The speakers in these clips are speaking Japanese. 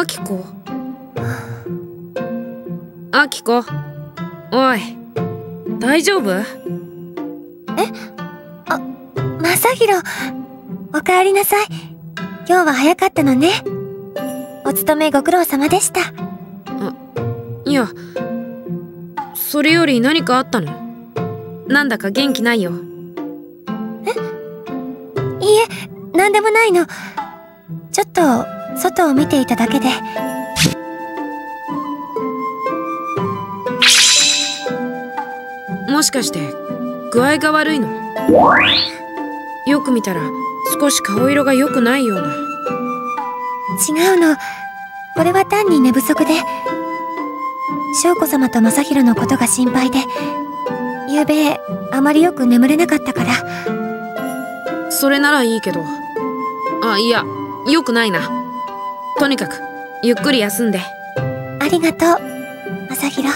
あきこあきこおい。大丈夫？え？あまさひろおかえりなさい。今日は早かったのね。お勤めご苦労様でした。いや。それより何かあったの？なんだか元気ないよ。いいえ何でもないの。ちょっと外を見ていただけで。もしかして具合が悪いの？よく見たら少し顔色が良くないような。違うの。これは単に寝不足で翔子様と正宏のことが心配で昨べあまりよく眠れなかったから。それならいいけど。あいやよくないなとにかくゆっくり休んで。ありがとう正宏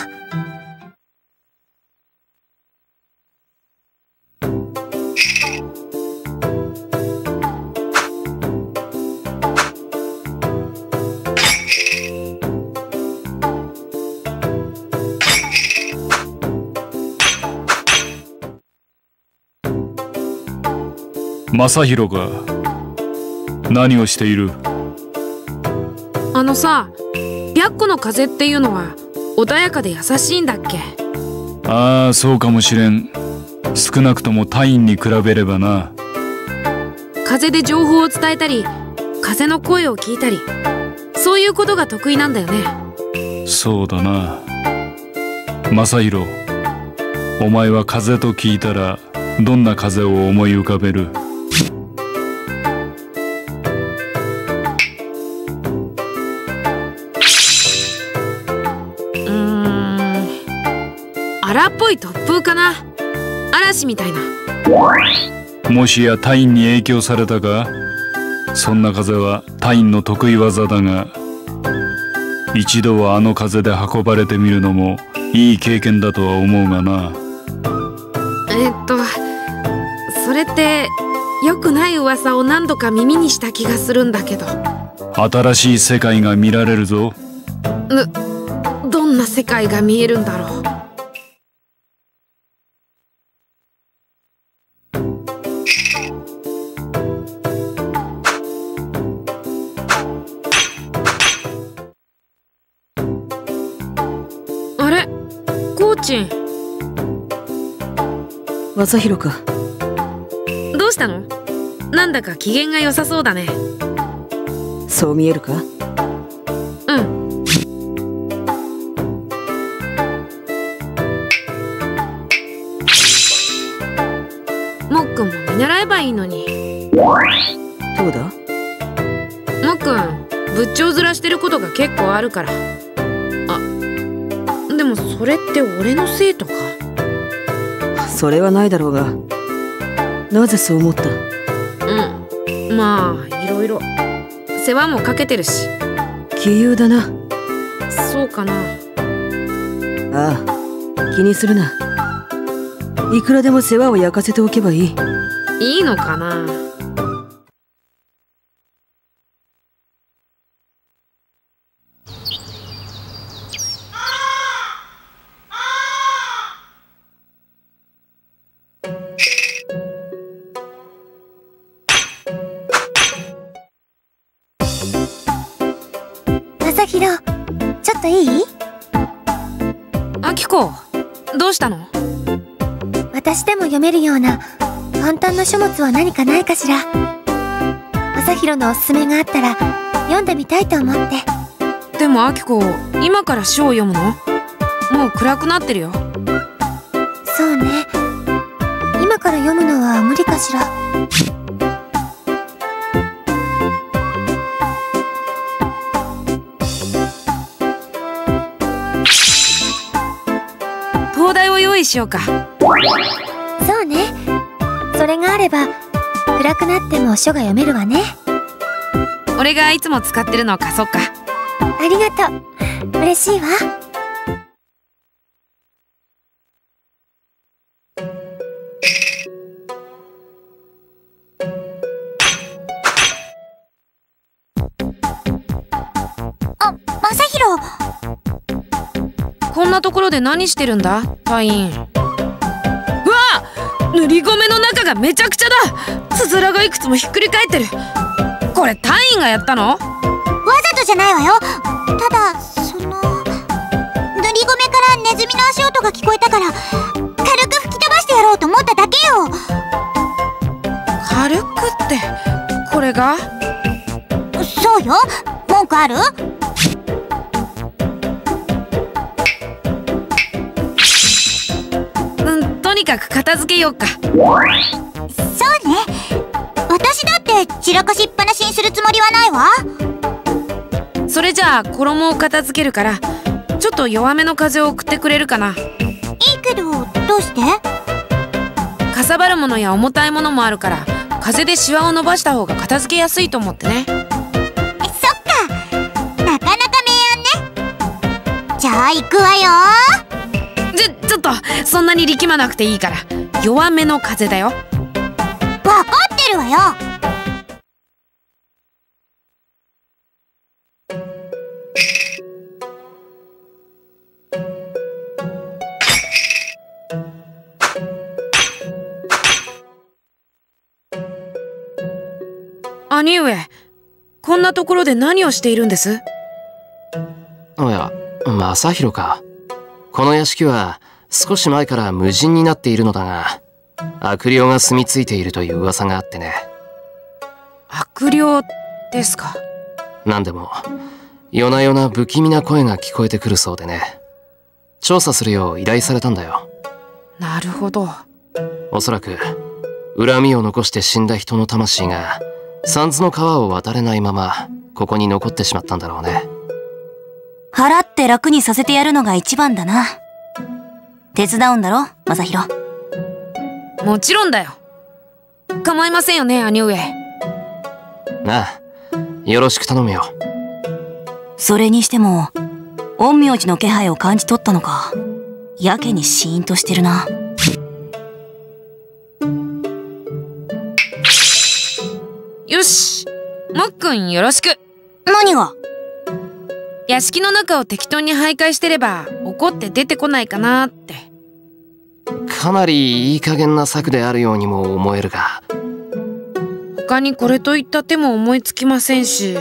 正宏が何をしている？あのさ白虎の風っていうのは穏やかで優しいんだっけ？ああそうかもしれん。少なくともタインに比べればな。風で情報を伝えたり風の声を聞いたりそういうことが得意なんだよね。そうだな。正宏お前は風と聞いたらどんな風を思い浮かべる？い突風かな。嵐みたいな。もしやタインに影響されたか？そんな風はタインの得意技だが。一度はあの風で運ばれてみるのもいい経験だとは思うがな。えっとそれって良くない噂を何度か耳にした気がするんだけど。新しい世界が見られるぞ。どんな世界が見えるんだろうコーチン正宏かどうしたの？なんだか機嫌が良さそうだね。そう見えるか？うん。もっくんも見習えばいいのに。どうだ？もっくん仏頂面してることが結構あるから。あでもそれって俺のせいとか？それはないだろうが。なぜそう思った？うん。まあいろいろ。世話もかけてるし。杞憂だな。そうかな。ああ。気にするな。いくらでも世話を焼かせておけばいい。いいのかな？ちょっといい？あきこどうしたの？私でも読めるような簡単な書物は何かないかしら。正宏のおすすめがあったら読んでみたいと思って。でもあきこ今から書を読むの？もう暗くなってるよ。そうね。今から読むのは無理かしらを用意しようか。そうね。それがあれば暗くなっても書が読めるわね。俺がいつも使ってるの貸そうか。ありがとう。嬉しいわなところで何してるんだ？隊員。うわ塗り込めの中がめちゃくちゃだ！つづらがいくつもひっくり返ってる。これ隊員がやったの？わざとじゃないわよ。ただその塗り込めからネズミの足音が聞こえたから軽く吹き飛ばしてやろうと思っただけよ。軽くってこれが？そうよ。文句ある？片付けようか。そうね。私だって散らかしっぱなしにするつもりはないわ。それじゃあ衣を片付けるからちょっと弱めの風を送ってくれるかな。いいけどどうして？かさばるものや重たいものもあるから風でシワを伸ばした方が片付けやすいと思ってね。そっか。なかなか明暗ね。じゃあ行くわよちょちょっとそんなに力まなくていいから。弱めの風だよ。分かってるわよ。兄上こんなところで何をしているんです？おや正宏かこの屋敷は少し前から無人になっているのだが悪霊が住み着いているという噂があってね。悪霊ですか？何でも夜な夜な不気味な声が聞こえてくるそうでね。調査するよう依頼されたんだよ。なるほど。おそらく恨みを残して死んだ人の魂が三途の川を渡れないままここに残ってしまったんだろうね払って楽にさせてやるのが一番だな。手伝うんだろ？正宏。もちろんだよ。構いませんよね兄上。なあよろしく頼むよ。それにしても陰陽師の気配を感じ取ったのか。やけにシーンとしてるな。よしもっくんよろしく。何が？屋敷の中を適当に徘徊してれば怒って出てこないかなって。かなりいい加減な策であるようにも思えるが。他にこれといった手も思いつきませんし。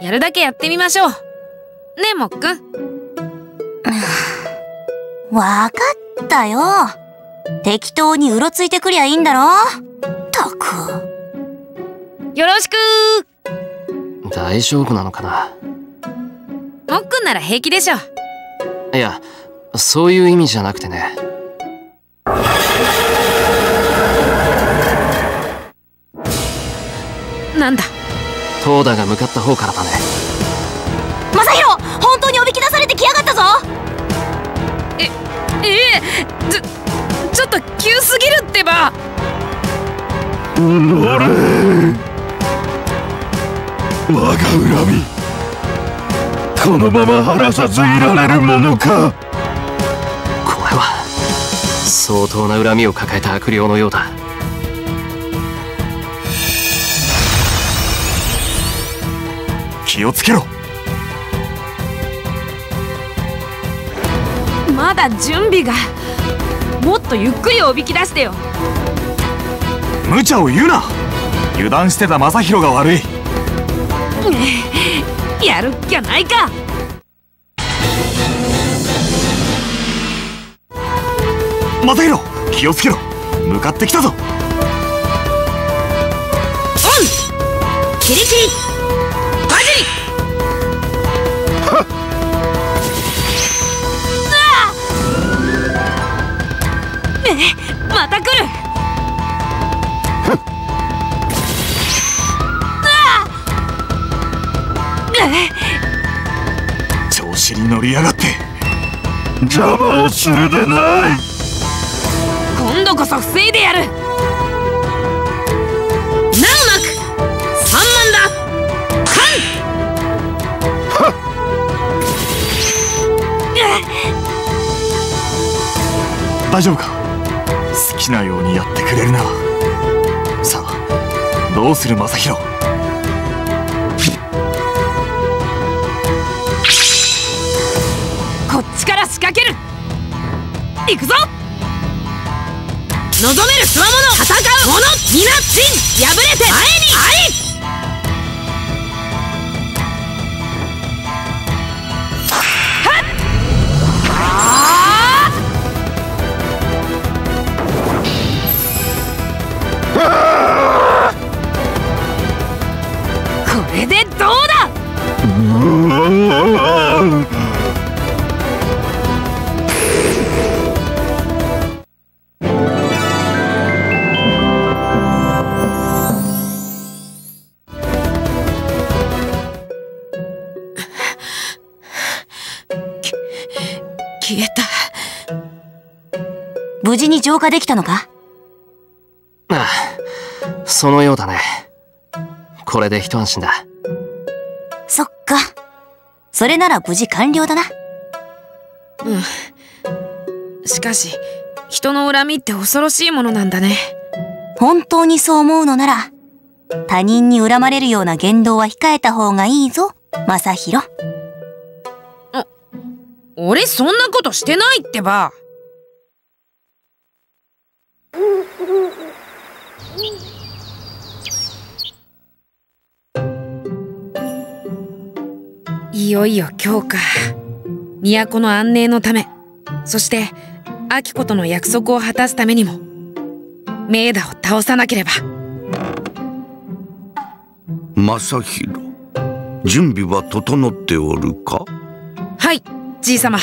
やるだけやってみましょう。ねえもっくん。わかったよ。適当にうろついてくりゃいいんだろ。たく。よろしく大丈夫なのかななら平気でしょ。いやそういう意味じゃなくてね。なんだ？トーダが向かった方からだね。マサヒロ本当におびき出されてきやがったぞ。えええちょちょっと急すぎるってば。我が恨みこのまま晴らさずいられるものか。これは相当な恨みを抱えた悪霊のようだ。気をつけろ。まだ準備が。もっとゆっくりおびき出してよ。無茶を言うな。油断してた正宏が悪い やるっきゃないか。正宏気をつけろ。向かってきたぞ。オン。キリキリ。バジリえまた来る乗りやがって邪魔をするでない。今度こそ防いでやる。なうまく三万だ。カン大丈夫か？好きなようにやってくれるなさあどうする正宏？行くぞ。望めるつわもの戦う者皆陣破れて前に。ありこれでどうだ。無事に浄化できたのか？ああ、そのようだね。これで一安心だ。そっか。それなら無事完了だな。しかし人の恨みって恐ろしいものなんだね本当にそう思うのなら、他人に恨まれるような言動は控えた方がいいぞ、正宏。俺そんなことしてないってばいよいよ今日か。都の安寧のため。そして秋子との約束を果たすためにもメイダを倒さなければ。正弘準備は整っておるか？はいじいさま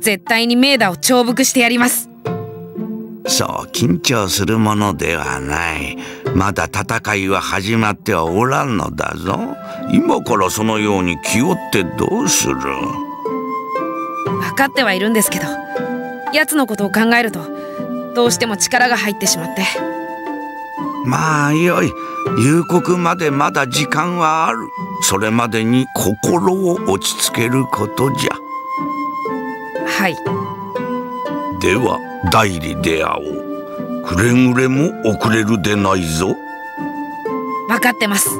絶対にメイダを重複してやりますそう緊張するものではない。まだ戦いは始まってはおらんのだぞ。今からそのように気負ってどうする？分かってはいるんですけど奴のことを考えるとどうしても力が入ってしまって。まあよい。夕刻までまだ時間はある。それまでに心を落ち着けることじゃ。はいでは代理で会おう。くれぐれも遅れるでないぞ。分かってます。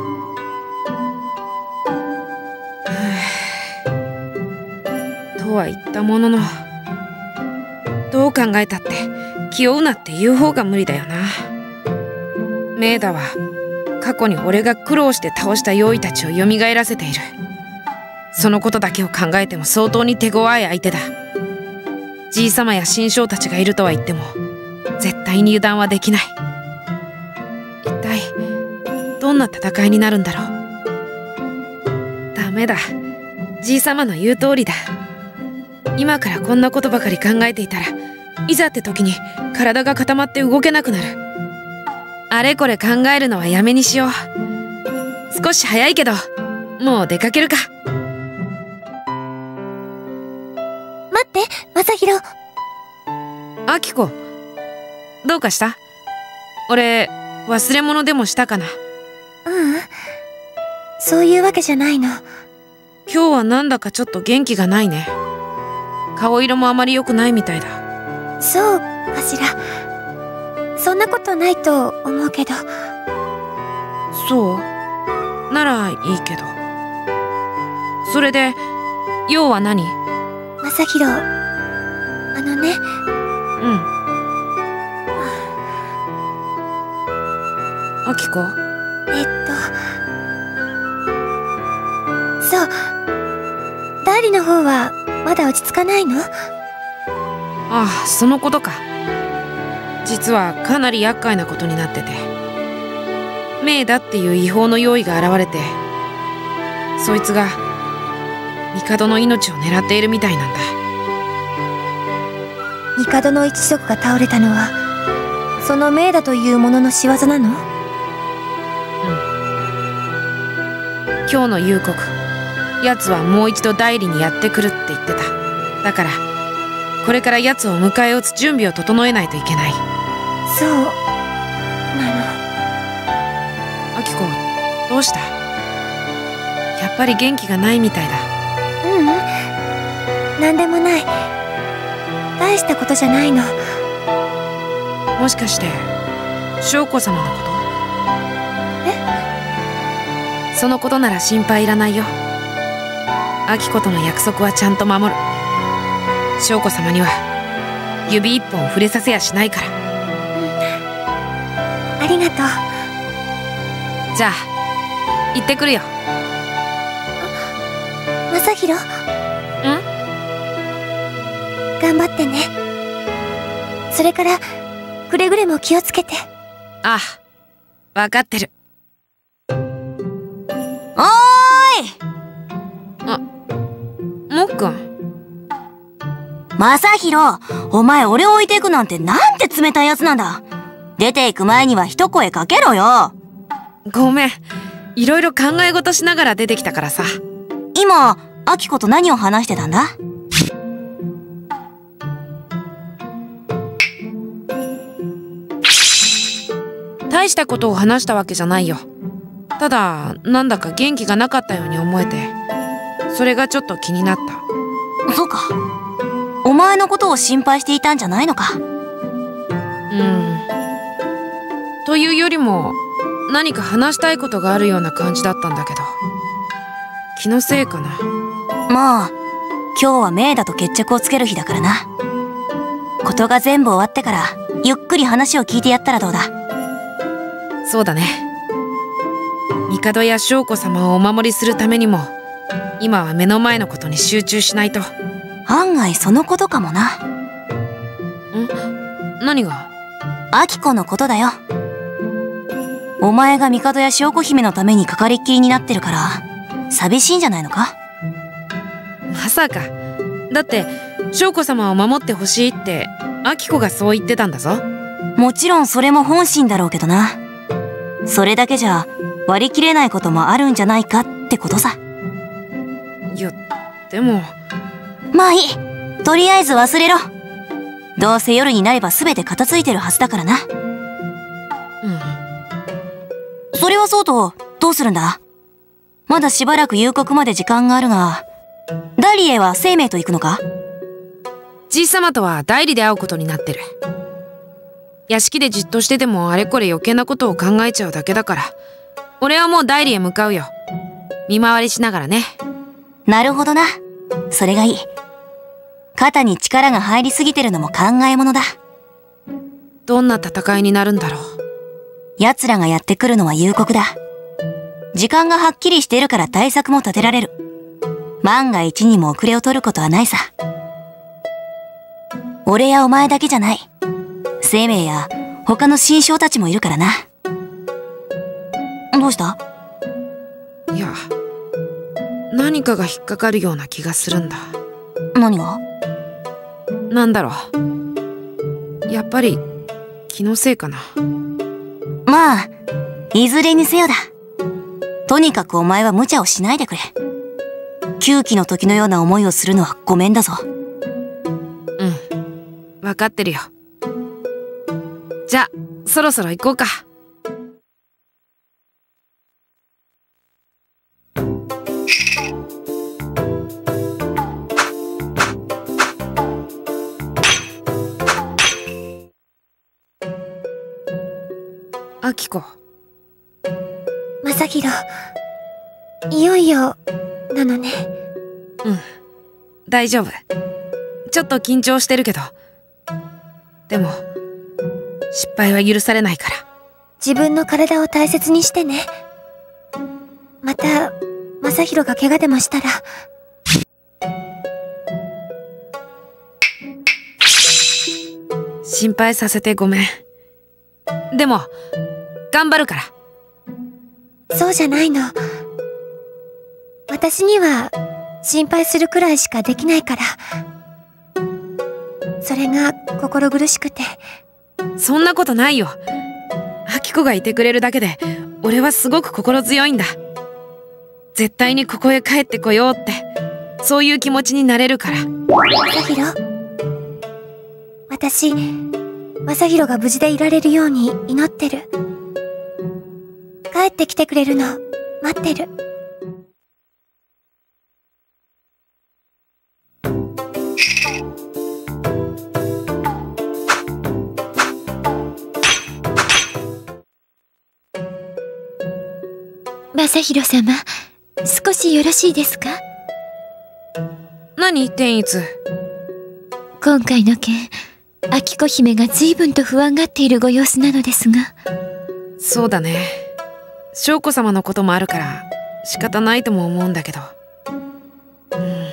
とは言ったもののどう考えたって気負うなって言う方が無理だよな。メイダは過去に俺が苦労して倒した妖異たちを蘇らせている。そのことだけを考えても相当に手強い相手だ。じいさまや新将たちがいるとは言っても絶対に油断はできない。一体どんな戦いになるんだろう。ダメだ。じいさまの言う通りだ。今からこんなことばかり考えていたらいざって時に体が固まって動けなくなる。あれこれ考えるのはやめにしよう。少し早いけどもう出かけるか。って、正宏。あきこどうかした？俺忘れ物でもしたかな？ううん。そういうわけじゃないの。今日はなんだかちょっと元気がないね顔色もあまり良くないみたいだそうかしら。そんなことないと思うけど。そう？ならいいけどそれで用は何？正宏。あのね、うん。あ。きこえっと。そう。代理の方はまだ落ち着かないの？ああそのことか。実はかなり厄介なことになってて。メイだっていう違法の用意が現れてそいつが帝の命を狙っているみたいなんだ帝の一族が倒れたのは、その命だというものの仕業なの？今日の夕刻奴はもう一度代理にやってくるって言ってただからこれから奴を迎え撃つ準備を整えないといけないそう。なアキコどうした？やっぱり元気がないみたいだの。ううん。なんでもない。大したことじゃないの。もしかして翔子様のこと？え？そのことなら心配いらないよ。アキコとの約束はちゃんと守る。翔子様には指一本触れさせやしないから。ありがとう。じゃあ行ってくるよ。正弘頑張ってね。それからくれぐれも気をつけて。ああ分かってる。おーい！もっくん。正弘お前俺を置いていくなんてなんて冷たいやつなんだ。出ていく前には一声かけろよ。ごめん。いろいろ考え事しながら出てきたからさ。今アキコと何を話してたんだ？大したことを話したわけじゃないよ。ただなんだか元気がなかったように思えてそれがちょっと気になった。そうか。お前のことを心配していたんじゃないのか？うん。というよりも何か話したいことがあるような感じだったんだけど。気のせいかな。まあ今日はメイダと決着をつける日だからな。ことが全部終わってからゆっくり話を聞いてやったらどうだ？そうだね。帝や翔子様をお守りするためにも今は目の前のことに集中しないと。案外そのことかもな。何が？アキコのことだよ。お前が帝や翔子姫のためにかかりっきりになってるから寂しいんじゃないのか？まさか。だって翔子様を守ってほしいってアキコがそう言ってたんだぞ。もちろんそれも本心だろうけどなそれだけじゃ割り切れないこともあるんじゃないかってことさ。いやでも。まあいい。とりあえず忘れろ。どうせ夜になれば全て片付いてるはずだからな。うん。それはそうとどうするんだ？まだしばらく夕刻まで時間があるがダリエは生命と行くのか？じいさまとは代理で会うことになってる屋敷でじっとしててもあれこれ余計なことを考えちゃうだけだから。俺はもう代理へ向かうよ。見回りしながらね。なるほどな。それがいい。肩に力が入りすぎてるのも考えものだ。どんな戦いになるんだろう。奴らがやってくるのは夕刻だ。時間がはっきりしているから対策も立てられる。万が一にも遅れを取ることはないさ。俺やお前だけじゃない生命や他の新将たちもいるからな。どうした？いや何かが引っかかるような気がするんだ。何が？なんだろう。やっぱり気のせいかな。まあいずれにせよだ。とにかくお前は無茶をしないでくれ。窮期の時のような思いをするのはごめんだぞ。うん。分かってるよじゃあそろそろ行こうか。あきこ正弘いよいよなのね。うん。大丈夫。ちょっと緊張してるけど。でも失敗は許されないから。自分の体を大切にしてね。また正弘が怪我でもしたら。心配させてごめん。でも頑張るから。そうじゃないの。私には心配するくらいしかできないから。それが心苦しくてそんなことないよ。アキコがいてくれるだけで俺はすごく心強いんだ。絶対にここへ帰ってこようってそういう気持ちになれるから。正弘私正弘が無事でいられるように祈ってる。帰ってきてくれるの待ってる。正弘様少しよろしいですか？何天一？今回の件秋子姫が随分と不安がっているご様子なのですが。そうだね。翔子様のこともあるから仕方ないとも思うんだけど。うん。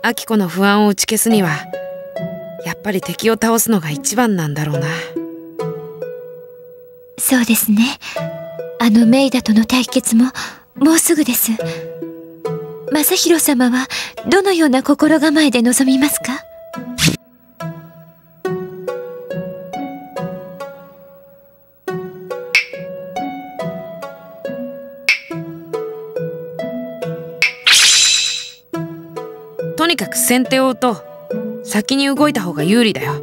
秋子の不安を打ち消すにはやっぱり敵を倒すのが一番なんだろうな。そうですねあのメイダとの対決ももうすぐです。正弘様はどのような心構えで臨みますか？とにかく先手を打とう。先に動いた方が有利だよ。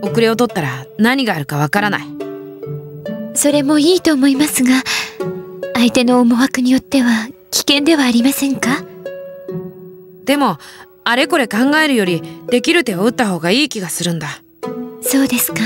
遅れを取ったら何があるかわからない。それもいいと思いますが相手の思惑によっては危険ではありませんか？でもあれこれ考えるよりできる手を打った方がいい気がするんだ。そうですか